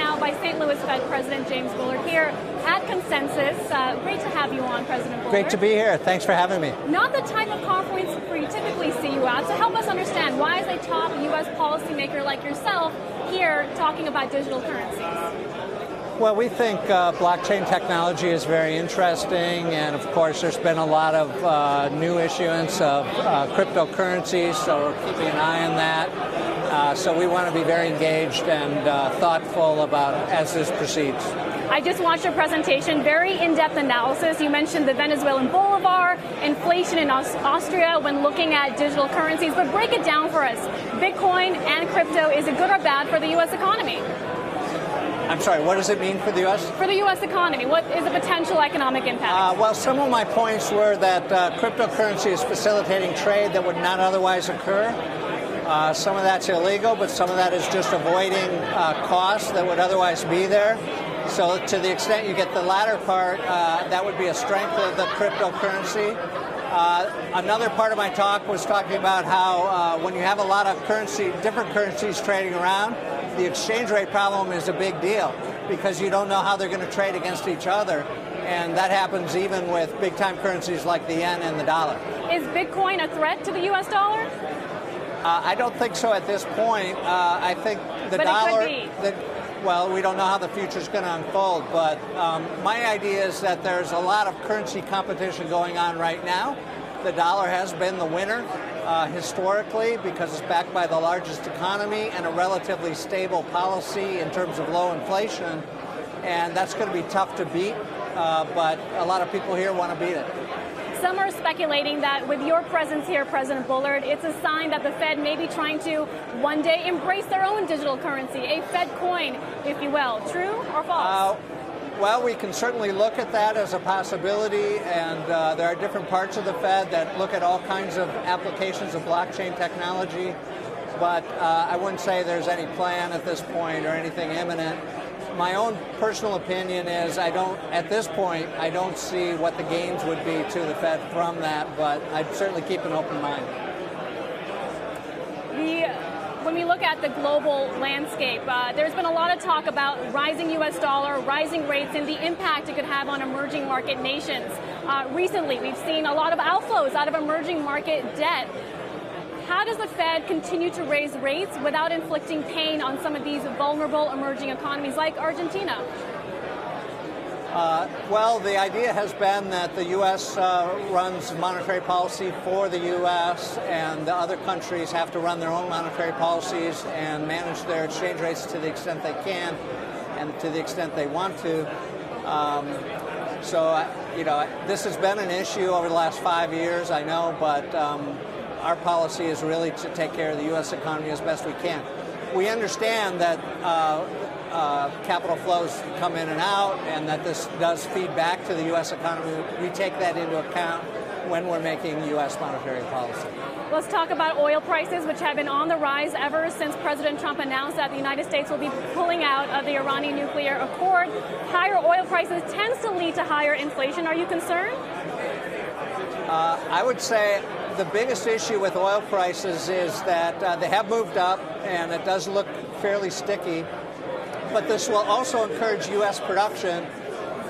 now by St. Louis Fed President James Bullard here at Consensus. Uh, great to have you on, President Bullard. Great to be here. Thanks for having me. Not the type of conference where you typically see you at, so help us understand why is a top U.S. policymaker like yourself here talking about digital currencies? Well, we think uh, blockchain technology is very interesting, and of course, there's been a lot of uh, new issuance of uh, cryptocurrencies, so we're keeping an eye on that. Uh, so we want to be very engaged and uh, thoughtful about as this proceeds. I just watched your presentation, very in-depth analysis. You mentioned the Venezuelan bolivar, inflation in Austria when looking at digital currencies, but break it down for us. Bitcoin and crypto, is it good or bad for the U.S. economy? I'm sorry, what does it mean for the U.S.? For the U.S. economy, what is the potential economic impact? Uh, well, some of my points were that uh, cryptocurrency is facilitating trade that would not otherwise occur. Uh, some of that's illegal, but some of that is just avoiding uh, costs that would otherwise be there. So, to the extent you get the latter part, uh, that would be a strength of the cryptocurrency. Uh, another part of my talk was talking about how when you have a lot of currency, different currencies trading around, the exchange rate problem is a big deal because you don't know how they're going to trade against each other. And that happens even with big time currencies like the yen and the dollar. Is Bitcoin a threat to the US dollar? Uh, I don't think so at this point. Uh, I think the but dollar. The, well, we don't know how the future is going to unfold, but um, my idea is that there's a lot of currency competition going on right now. The dollar has been the winner uh, historically because it's backed by the largest economy and a relatively stable policy in terms of low inflation. And that's going to be tough to beat, uh, but a lot of people here want to beat it. Some are speculating that with your presence here, President Bullard, it's a sign that the Fed may be trying to one day embrace their own digital currency, a Fed coin, if you will. True or false? Uh, well, we can certainly look at that as a possibility, and uh, there are different parts of the Fed that look at all kinds of applications of blockchain technology, but uh, I wouldn't say there's any plan at this point or anything imminent. My own personal opinion is I don't, at this point, I don't see what the gains would be to the Fed from that, but I'd certainly keep an open mind. The when we look at the global landscape, uh, there's been a lot of talk about rising U.S. dollar, rising rates, and the impact it could have on emerging market nations. Uh, recently, we've seen a lot of outflows out of emerging market debt. How does the Fed continue to raise rates without inflicting pain on some of these vulnerable emerging economies like Argentina? Uh, well, the idea has been that the U.S. Uh, runs monetary policy for the U.S., and the other countries have to run their own monetary policies and manage their exchange rates to the extent they can and to the extent they want to. Um, so, uh, you know, this has been an issue over the last five years, I know, but um, our policy is really to take care of the U.S. economy as best we can. We understand that uh, uh, capital flows come in and out, and that this does feed back to the U.S. economy. We take that into account when we're making U.S. monetary policy. Let's talk about oil prices, which have been on the rise ever since President Trump announced that the United States will be pulling out of the Iranian nuclear accord. Higher oil prices tends to lead to higher inflation. Are you concerned? Uh, I would say the biggest issue with oil prices is that uh, they have moved up, and it does look fairly sticky but this will also encourage U.S. production.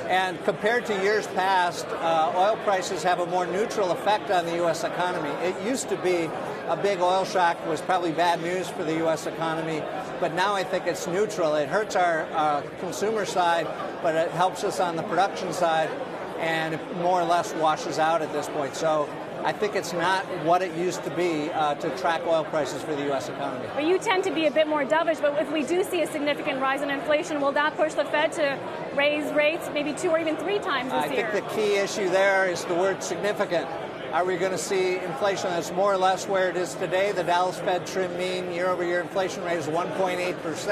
And compared to years past, uh, oil prices have a more neutral effect on the U.S. economy. It used to be a big oil shock was probably bad news for the U.S. economy, but now I think it's neutral. It hurts our uh, consumer side, but it helps us on the production side, and it more or less washes out at this point. So I think it's not what it used to be uh, to track oil prices for the U.S. economy. But you tend to be a bit more dovish, but if we do see a significant rise in inflation, will that push the Fed to raise rates maybe two or even three times this I year? I think the key issue there is the word significant. Are we going to see inflation that's more or less where it is today? The Dallas Fed trim mean year over year inflation rate is 1.8%.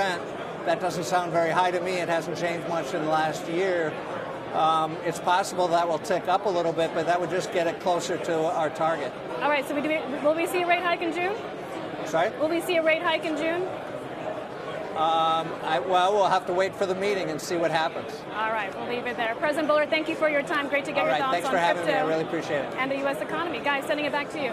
That doesn't sound very high to me. It hasn't changed much in the last year. Um, it's possible that will tick up a little bit, but that would just get it closer to our target. All right, so we do, will we see a rate hike in June? Sorry? Will we see a rate hike in June? Um, I, well, we'll have to wait for the meeting and see what happens. All right, we'll leave it there. President Bullard, thank you for your time. Great to get All your right, thoughts thanks on for having crypto me. I really appreciate it. And the U.S. economy. Guys, sending it back to you.